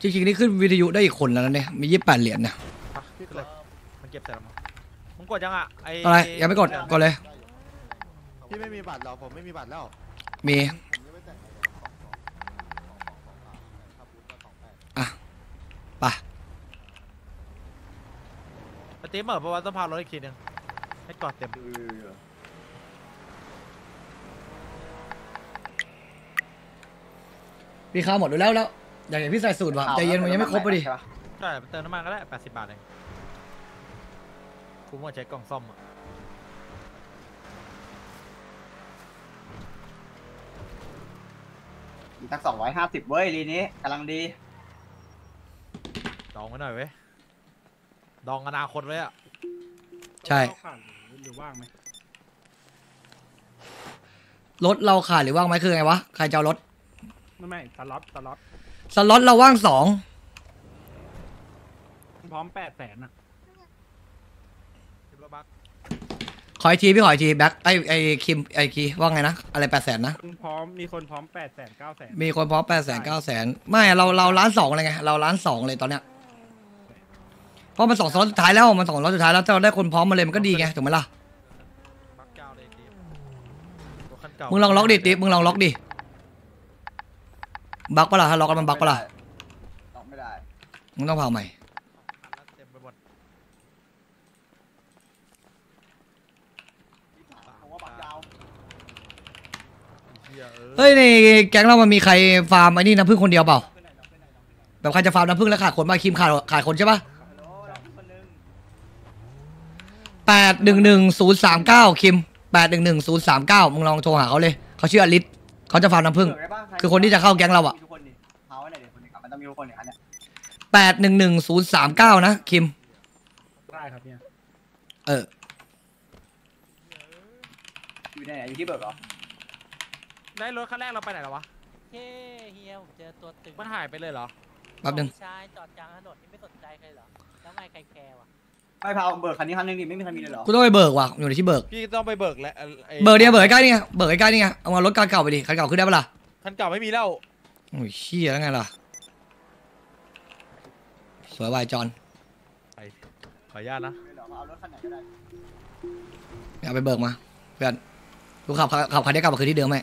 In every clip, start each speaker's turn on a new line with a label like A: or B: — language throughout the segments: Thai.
A: จริงๆนี่ขึ้นวิทยุได้อีกคนแล้วนะเนี่ย มียี่สิบแปดเหรียญนะ
B: อะขึ้นเลยมันเก็บเสร็จแล้วมั้งมึงกดยังอะไอ
A: อะไรยังไม่กดกดเลย
C: พี่ไม่มีบัตรเหรอผมไม่มีบัตรแล้ว
A: มีอะไป
B: สตรีมเมอร์เพราะว่าต้องพารถอีกทีหนึงให้กอดเต็ม
A: พี่ข้าวหมดดูแล้วแล้ว อยากเห็นพี่ใส่สูตรว่ะใจเย็นมันยังไม่ครบไปดิ
B: ใช่เติมน้ำมันก็ได้แปดสิบบาทเองคุ้มกว่าใช้กล่องซ่อมอะ
D: อีกสักสองร้อยห้าสิบเว้ยลีนี้กำลังดี
B: ดองไว้หน่อยเว้ย ดองอนาคตไว้อะ
A: ใช่
E: ผ่านหรือว่างไหม
A: รถเราขาดหรือว่างไหมคือไงวะ ใครจะเอารถ
E: ไม่ไม่
A: slot slot slot เราว่างสอง
E: พร้อมแปดแสนอะ
B: สิบโล bug
A: ขออีกทีพี่ขออีกทีแบ็คไอไอคิมไอคีว่าไงนะอะไรแปดแสนนะ
E: พร้อมมีคนพร้อมแปดแสนเก้าแสน
A: มีคนพร้อมแปดแสนเก้าแสนไม่เราเราล้านสองเลยไงเราล้านสองเลยตอนเนี้ยเพราะมันสองสล็อตสุดท้ายแล้วมันสองสล็อตสุดท้ายแล้วถ้าเราได้คนพร้อมมาเลยมันก็ดีไงถูกไหมล่ะ
B: bug เก้าเลยทีรถคันเก่า
A: มึงลองล็อกดิติ๊บมึงลองล็อกดิ bug ปะล่ะถ้าล็อกแล้วมัน bug ปะล่ะ
D: ล็อกไม่ได้
A: มึงต้องเผาใหม่
B: เต็มไปหมด
D: ผมว่า bug ยาว
B: เฮ้
A: ยในแก๊งเรามันมีใครฟาร์มไอ้นี่น้ำผึ้งคนเดียวเปล่าแบบใครจะฟาร์มน้ำผึ้งแล้วขาดคนมาคิมขาดขาดคนใช่ปะแปดหนึ่งหนึ่งศูนย์สามเก้าคิมแปดหนึ่งหนึ่งศูนย์สามเก้ามึงลองโทรหาเขาเลยเขาชื่ออลิส เขาจะฟาร์มน้ำผึ้ง
D: เบิกได้ปะใคื
A: อคนที่จะเข้าแก๊งเราอะ
D: มีทุกคนดิเอาไว้ไหนอยเดี๋ยวคนหนึงครับมันต้องมีทุกคนเนี่ยอันเนี้ย
A: แปดหนึ่งหนึ่งศูนย์สามเก้านะ คิม
E: ได้ครับเนี่ย
A: เออ
D: อยู่ในไหนอยู่ที่เบิกเหรอ
B: ได้รถคันแรกเราไปไหนแล้ววะ
F: เฮ้เฮียผมเจอตัวตึง
B: มันหายไปเลยเหรอ
A: แป๊บนึง
F: ชายจอดกลางถนนนี่ไม่สนใจใครเหรอ แล้วไม่ใครแคร์วะ
D: ไม่พาเบิกคันนี้คันนึงดิไม่มีคันมีเลยเหรอ
A: กูต้องไปเบิกว่ะอยู่ในที่เบิก
B: พี่ต้องไปเบิกแล้วไอ้
A: เบิกเนี่ยเบิกใกล้ๆนี่ไงเบิกใกล้ๆนี่ไงเอามารถคันเก่าไปดิคันเก่าขึ้นได้ปะล่ะ
B: คันเก่าไม่มีแล้ว
A: โอ้ยเชี่ยแล้วไงล่ะสวยวายจอน
B: ไปขออนุญาตนะ
D: ไม่เหรอเอารถคันไหนก็ได้
A: เอาไปเบิกมาเพื่อนกูขับขับคันนี้กลับมาคืนที่เดิมไหม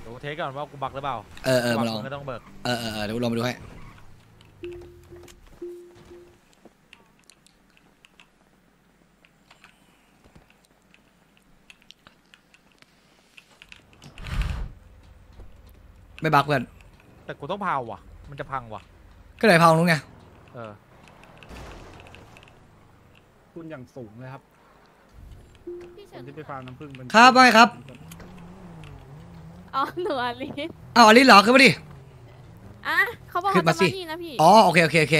B: เดี๋ยวกู test ก่อนว่ากู bug หรือเปล่า
A: เออเออ
B: บั
A: มากลอง
B: มึงก็ต้องเบิก
A: เออเออเออเดี๋ยวกูลองไปดูให้ ไม่บักเพื่อน
B: แต่กูต้องพาวว่ะ มันจะพังว่ะ
A: ก็เลยพาลุงไง
B: เออ
E: คุณอย่างสูงเลยครับ
G: พี่
E: ค
G: เฉิ
E: น
G: น
E: ที่ไปฟาร์มน้ำผึ้งเป็น
A: ครับไม่ครับ
G: อ๋อหนูอลิส
A: อ้าวอลิสเหรอขึ้นมาดิ
G: อะเขาบอก
A: ขึ้
G: เขา
A: น
G: จะ
A: มาสิ
G: มานี่นะพี่
A: อ๋อโอเคโอเคโอเค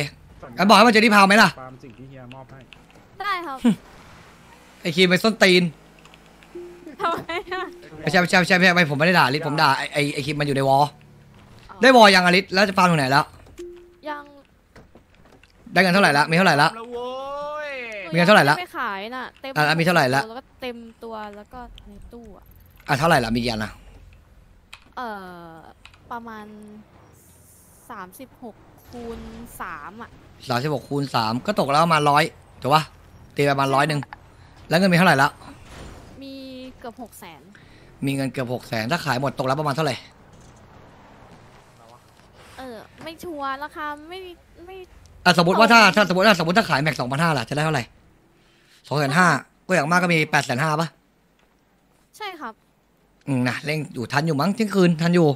A: งั้นบอกให้มาเจอที่พาวไหมล่ะ
E: ฟาร์มสิ่งที่เฮียมอบให้
G: ได้ครับ
A: ไอคีมไปส้นตีน
G: ทำไมอะ
A: ไม่ใช่ไม่ใช่ไม่ใช่ไม่ใช่ไม่ผมไม่ได้ด่าอลิสผมด่าไอไอไอคีมมันอยู่ในวอล
G: อ๋อ
A: ได้วอลยังอลิสแล้วจะฟาร์มถึงไหนแล้ว
G: ยัง
A: ได้เงินเท่าไหร่ละมีเท่าไหร่ละ
B: แล้วโว้ย
G: นู
A: มีเงินเท่าไหร่ละ
G: ยังม่ด้ไปขายน่ะเต็ม
A: อะแล้วมีเท่าไหร่ละ
G: แล้วก็เต็มตัวแล้วก็ในตู้อะ
A: อะเท่าไหร่ละมีกี่อันนะ
G: เอ่อประมาณสามสิบหกคูณสามอะ
A: สามสิบหกคูณสามก็ตกแล้วประมาณร้อยถูกปะตีไปประมาณร้อยหนึ่งแล้วเงินมีเท่าไหร่ละ
G: มีเกือบหกแสน
A: มีเงินเกือบหกแสนถ้าขายหมดตกแล้วประมาณเท่าไหร่
G: เออ ไม่ชัวร์ราคาไม่ไม่
A: อะสมมติว่าถ้าถ้าสมมติถ้าสมมติถ้าขายแม็กสองพันห้าล่ะจะได้เท่าไหร่สองแสนห้าก็อย่างมากก็มีแปดแสนห้าป่ะ
G: ใช่ครับ
A: อืมนะเร่งอยู่ทันอยู่มั้งเที่ยงคืนทันอยู่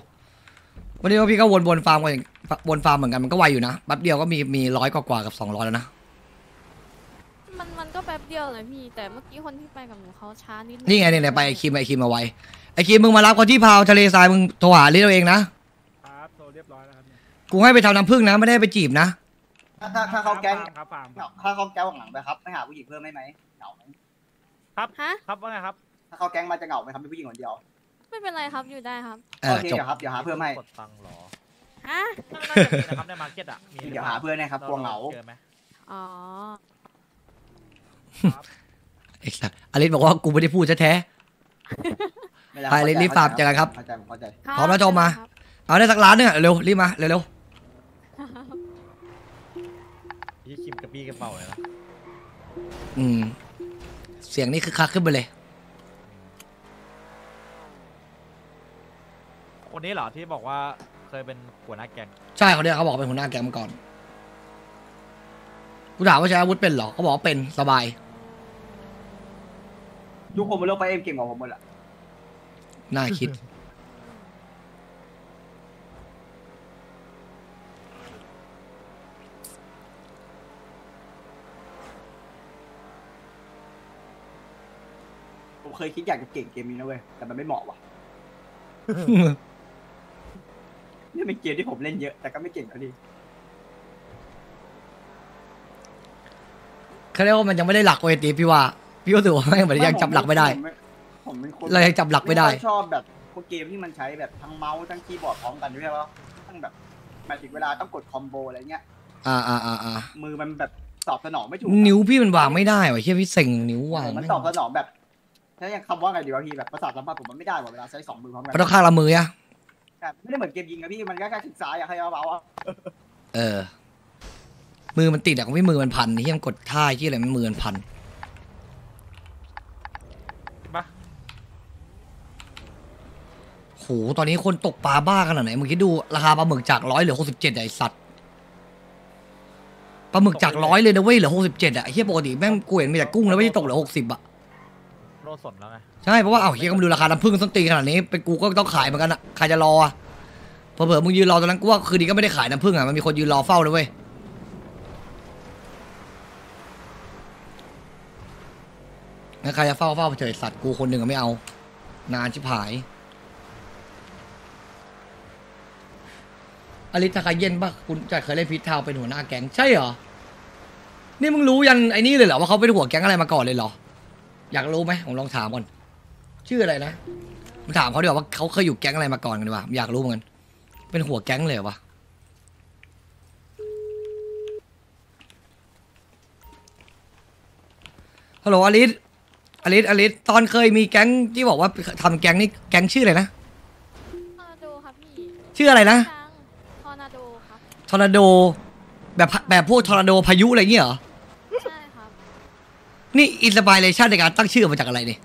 A: วันนี้ว่าพี่ก็วนวนฟาร์มกันวนฟาร์มเหมือนกันมันก็ไวอยู่นะแป๊บเดียวก็มีมีร้อยกว่าๆกับสองร้อยแล้วนะ
G: มันมันก็แป๊บเดียวเลยพี่ แต่เมื่อกี้คนที่ไปกับหนูเขาช้านิดนึง
A: นี่ไงเนี่ยไปไอคิมไอคิมมาไวไอคิมมึงมารับคนที่พาวทะเลทรายมึงโทรหาลิเราเองนะครับ
E: โซเรียบร้อยแล้วครับเนี่ย
A: กูให้ไปทำน้ำผึ้งนะไม่ได้ไปจีบนะ
D: ถ้าถ้าถ้าเขาแก๊ง
E: ครับฟาร์ม
D: ถ้าเขาแก๊งหลังไปครับไม่หาผู้หญิงเพิ่มได้ไหมเหงาไหม
G: ฮะ
B: ครับว่าไงครับ
D: ถ้าเขาแก๊งมาจะเหงาไหมครับมีผู้หญิงคนเดียว
G: ไม่เป็นไรครับอยู่ได้ครับ
A: เอ
D: โอ
A: อ
D: เค
A: จบ
D: เดี๋ยวครับเดี๋ยวหาเพิ่มให้
B: กดตังค์เหรอ
G: ฮะ
B: น่าจะมีนะครับในมาร์เก็ตอะมี
D: เดี๋ยวหาเพื่อนให้ครับกลัวเหงา
B: เจอไหม
G: อ๋อ
A: ไอ้สัสอลิสบอกว่ากูไม่ได้พูดแท้
D: ม่ด้
A: ไปเลยรีบฝากเจอกันครับ
D: เข้าใจผมเข้าใจ
G: ครับ
A: พร้อมแล้วโทรมา
G: ครับ
A: ๆเอาได้สักล้านเนี่ยเร็วรีบมาเร็ว
B: ยี่คิมกระปี้กระเป๋าเลยนะ
A: ๆอืม เสียงนี่คือคักขึ้นไปเลย
B: คนนี้เหรอที่บอกว่าเคยเป็นหัวหน้าแก๊ง
A: ใช่เขาเนี่ยเขาบอกเป็นหัวหน้าแก๊งมาก่อน กูถามว่าใช้อาวุธเป็นเหรอเขาบอกว่าเป็นสบาย
D: ทุกคนบนโลกไปเอ็มเก่งกว่าผมหมดแหละ
A: น่าคิด
D: ผมเคยคิดอยากจะเก่งเกมนี้นะเว้ย แต่มันไม่เหมาะว่ะนี่เป็นเกมที่ผมเล่นเยอะ แต่ก็ไม่เก่งเท่านี้
A: เขาเรียกว่ามันยังไม่ได้หลักเวทีพี่ว่า พี่ก็ถือว่าแม่งเหมือนยังจับหลักไม่ได้
D: ผมผมเป็นคน
A: เรายังจับหลักไม่ได้
D: ค่อยชอบแบบพวกเกมที่มันใช้แบบทั้งเมาส์ทั้งคีย์บอร์ดพร้อมกันด้วยใช่ปะทั้งแบบหมายถึงเวลาต้องกดคอมโบอะไรเงี้ย
A: อ่าอ่าอ่าอ่า
D: มือมันแบบตอบสนองไม่ถูก
A: นิ้วพี่มันวางไม่ได้ว่ะเฮียพี่เซ็งนิ้ววาง
D: มัน
A: ไม่
D: ตอบสนองแบบถ้ายังคำว่าไงดีวะพี่แบบประสาทสัมผัสผมมันไม่ได้ว่ะเวลาใช้สองมือพร้อมกัน
A: ก็ต้องข้างละมืออะ
D: แบบไม่ได้เหมือนเกมยิงอะพี่มันแค่แค่คลิกซ้ายอะให้เอาเบาๆอะ
A: เออ มือมันติดอะก็ไม่มือมันพันที่มันกดท่าที่อะไรมันมือมันพัน
B: ใช่ปะ
A: โหตอนนี้คนตกปลาบ้าขนาดไหนมึงคิดดูราคาปลาหมึกจากร้อยเหลือหกสิบเจ็ดไอสัตว์ปลาหมึกจากร้อยเลยนะเว้ยเหลือหกสิบเจ็ดอะเฮียปกติแม่งกูเห็นมีแต่กุ้งแล้วไม่ได้ตกเหลือหกสิบอะ
B: โลดสนแล้วไง
A: ใช่เพราะว่าเอ้าเฮียก็มาดูราคาน้ำผึ้งส้นตีนขนาดนี้เป็นกูก็ต้องขายเหมือนกันอะใครจะรออะเผื่อๆมึงยืนรอตอนนั้นกูว่าคืนนี้ก็ไม่ได้ขายน้ำผึ้งอะมันมีคนยืนรอเฝ้าเลยเว้ยงั้นใครจะเฝ้าเฝ้าไปเฉยสัตว์กูคนหนึ่งอะไม่เอา นานชิบหาย อลิทาคาเย็นปะคุณจะเคยเล่นพิททาวเป็นหัวหน้าแก๊งใช่เหรอ นี่มึงรู้ยันไอ้นี่เลยเหรอว่าเขาเป็นหัวแก๊งอะไรมาก่อนเลยเหรอ อยากรู้ไหมผมลองถามก่อน ชื่ออะไรนะผมถามเขาดีกว่าว่าเขาเคยอยู่แก๊งอะไรมาก่อนกันดีกว่าอยากรู้เหมือนกัน เป็นหัวแก๊งเลยเหรอวะฮัลโหลอลิสอลิสอลิสตอนเคยมีแก๊งที่บอกว่าทำแก๊งนี่แก๊งชื่ออะไรนะ
G: ทอร์นาโดครับพี่
A: ชื่ออะไรนะ
G: ดังทอร์นาโดครับ
A: ทอร์นาโด แบบแบบพวกทอร์นาโดพายุอะไรเงี้ยเหรอ
G: ใช่ครับ
A: นี่ inspiration ในการตั้งชื่อมาจากอะไรเนี่ย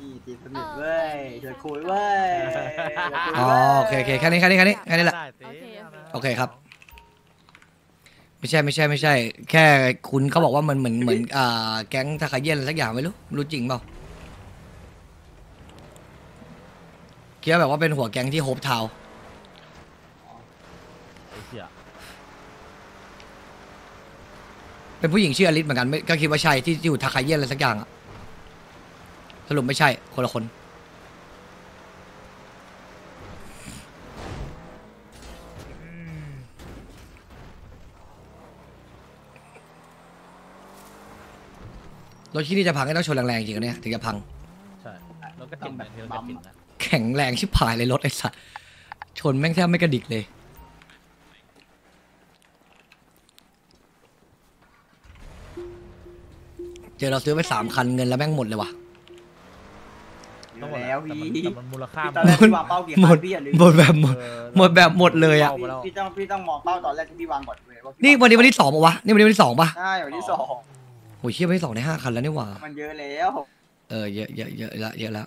D: นี่ตีสนิทเว้ยชวนคุยเว้ยชวนคุย
A: อ๋อ
D: ว้ย
A: โอเคโอเคแค่นี้แค่นี้แค่นี้แค่นี้แหละ
B: ได้ตี
G: โอเค
A: โอเคครับ ไม่ใช่ไม่ใช่ไม่ใช่ แค่คุณเขาบอกว่ามันเหมือนเหมือนอ่าแก๊งทาคาเย็นอะไรสักอย่างไม่รู้ไม่รู้จริงเปล่าคิดว่าแบบว่าเป็นหัวแก๊งที่โฮปทาวน์
B: ไอ้เหี้ย
A: เป็นผู้หญิงชื่ออลิสเหมือนกันไม่ก็คิดว่าใช่ที่ที่อยู่ทาคาเย็นอะไรสักอย่างอะสรุปไม่ใช่คนละคน รถที่นี่จะพังก็ต้องชนแรงๆจริงๆนะเนี่ยถึงจะพัง
B: ใช่แล้วก็ติดแบบที่เราจะติดนะ
A: แข็งแรงชิบหายเลยรถไอ้สัสชนแม่งแทบไม่กระดิกเลย จอเราซื้อไปสามคันเงินแล้วแม่งหมดเลยว่ะ
D: อยู่แล้วพี่
B: แต่มันมูลค่า
D: ตอนแรกพี่วางเป้ากี่
A: หม
D: คั
A: ด
D: นพี่อย่าลืม
A: หมดแบบหมด
B: เออ
A: หมดแบบหมดเลยอะา
B: ไปแล้ว
D: พี่ต้องพี่ต้องมองเป้าตอนแรกที่พี่วางก่อนเลยว่าพี่
A: นี่วันนี้วันที่สองปะวะ นี่วันนี้วันที่สองปะ
D: ใช่วันที่สอง
A: โอ้ยเชี่ยวันที่สองในห้าคันแล้วนี่หว่า
D: มันเยอะแล้ว
A: เออเยอะเยอะเยอะละเยอะแล้ว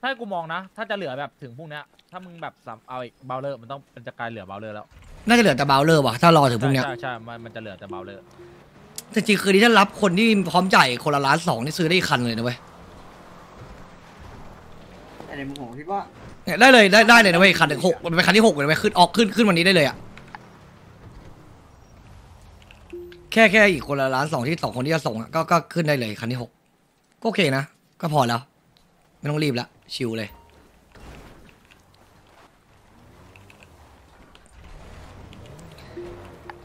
B: ถ้าให้กูมองนะ ถ้าจะเหลือแบบถึงพรุ่งเนี้ยถ้ามึงแบบสับเอาอีก Baller มันต้องมันจะกลายเหลือ Baller แล้ว
A: น่าจะเหลือแต่ Baller ว่ะถ้ารอถึงพรุ่งเนี้ย
B: ใช่ใช่มันมันจะเหลือแต่ Baller
A: แต่จริงๆคืนนี้ถ้ารับคนที่พร้อมจ่ายคนละล้านสองนี่ซื้อได้อีกคันเลยนะเว้ย
D: แต่ในมุมผมคิดว่า
A: เนี่ยได้เลยได้ได้เลยนะเว้ยคันหนึ่งหกมันเป็นคันที่หกเลยนะเว้ยขึ้นออกขึ้นขึ้นวันนี้ได้เลยอะแค่แค่อีกคนละล้านสองที่สองคนที่จะส่งอะก็ก็ขึ้นได้เลยคันที่หกก็โอเคนะก็พอแล้ว ไม่ต้องรีบละชิวเลย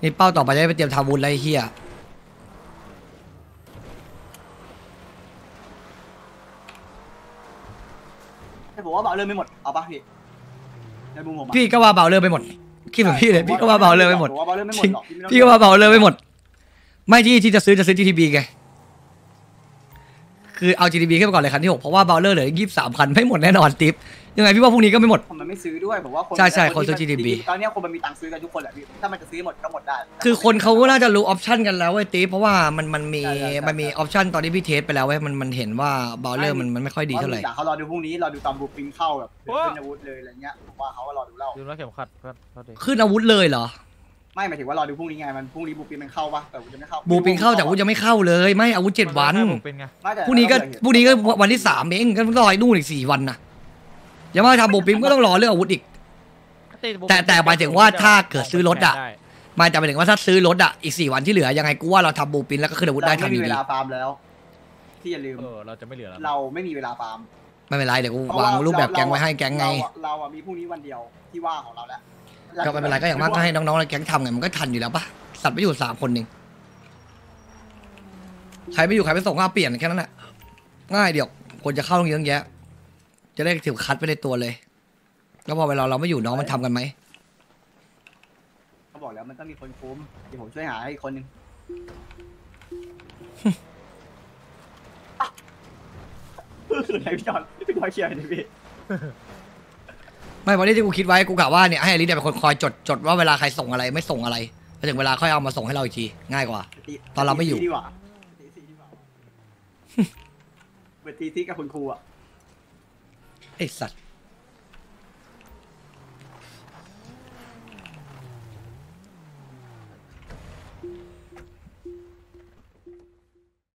A: นี่เป้าต่อไปจะได้ไปเตรียมทำบุญอะไรเฮีย
D: แต่ผม ว่าเบาเริ่มไม่หมดเอาปะพี่ในมุมผมอะ
A: พี่ก็ว่า Baller ไม่หมดคิดเหมือนพี่เลยพี่ก็ว่า Baller ไม่หมด
D: ผมว่า Baller ไม่หมด
A: จริง
D: หรอกพี่ไม่ต้อง
A: พี่ก็ว่า Baller ไม่หมด ไม่ที่ที่จะซื้อจะซื้อ GTB ไงคือเอา GTB ขึ้นมาก่อนเลยคันที่หกเพราะว่า Baller เหลือยี่สิบสามคันไม่หมดแน่นอนติ๊บ ยังไงพี่ว่าพรุ่งนี้ก็ไม่หมด
D: ผมมันไม่ซื้อด้วยผมว่าคน
A: ใช่ใช่คนซื้อ
D: ที่
A: GTB
D: ตอนเนี้ยคนมันมีตังค์ซื้อกันทุกคนแหละพี่ถ้ามันจะซื้อหมดก็หมดได้
A: คือคนเขาก็น่าจะรู้ option กันแล้วเว้ยตีเพราะว่ามันมันมี
D: ใช่ใช่ใช่
A: มันมี option ตอนที่พี่ test ไปแล้วเว้ยมันมันเห็นว่า Baller มันมันไม่ค่อยดีเท่าไหร่
D: แต่เขารอดูพรุ่งนี้รอดูตอนบูปิงเข้าแบบขึ้นอาวุธเลยอะไรเงี้ยผมว่าเขาก็รอดูแล้ว
B: ดูแล้วเข็มขัดก็ก็ดี
A: ขึ้นอาวุธเลยเหรอ
D: ไม่หมายถึงว่ารอดูพรุ่งนี้ไงมันพรุ่งนี้บูปิงมันเข้าปะแต่บูจะไม่เข้า
A: บูปินเข้าแต่อาวุธยังไม่เข้าเลย ไม่อาวุธเจ็ดวัน
B: มัก็แค่เป็นไง
D: ไม่แต่
A: พรุ่งนี้ก็พรุ่งนี้ก็วันที่สามเองก็รออีกนู่นอีกสี่วันนะ ยังไม่ทำบูปินก็ต้องรอเรื่องอาวุธอีก แต่แต่หมายถึงว่าถ้าเกิดซื้อรถอะ
B: ได้
A: หมายแต่หมายถึงว่าถ้าซื้อรถอะอีกสี่วันที่เหลือยังไงกูว่าเราทำบูปินแล้วก็ขึ้นอาวุธได้
D: เรา
A: ทัน
D: ไม่มี
A: ที
D: เวลาฟาร์มแล้ว ที่อย่าลืม
B: เออเราจะไม่เหลือแล้ว
D: เราไม่มีเวลาฟาร์ม
A: ไม่เป็นไรเดี๋ยวกู
D: เพะ
A: วาง
D: ว่
A: รูปแบบแก๊งไว้ให้แก๊งไง
D: เราอะเราอะมีพรุ่งนี้วันเดียวที่ว่างของเราแล้ว
A: ก็ไม่เป็นไรก็อย่างมากก็ให้น้องๆในแก๊งทำไงมันก็ทันอยู่แล้วปะสัตว์ไม่อยู่สามคนเองใครไม่อยู่ใครไปส่งก็เอาเปลี่ยนแค่นั้นแหละง่ายเดี๋ยวคนจะเข้าตรงนี้เยอะแยะ จะได้ถือคัดไปในตัวเลย แล้วพอเวลาเราไม่อยู่น้องมันทำกันไหม
D: เขาบอกแล้วมันต้องมีคนคุ้มเดี๋ยวผมช่วยหาให้อีกคนนึงไหนพี่จอนพี่จอนเชียร์หน่อยดิพี่
A: ไม่วันนี้ที่กูคิดไว้กูกะว่าเนี่ยให้อลิสเนี่ยเป็นคนคอยจดจดว่าเวลาใครส่งอะไรไม่ส่งอะไรแล้วถึงเวลาค่อยเอามาส่งให้เราอีกทีง่ายกว่า ตอนเราไม่อยู่
D: ดีดีกว่า DC ดีกว่าเปิด DC กับคุณครูอะ
A: ไอ้สัตว์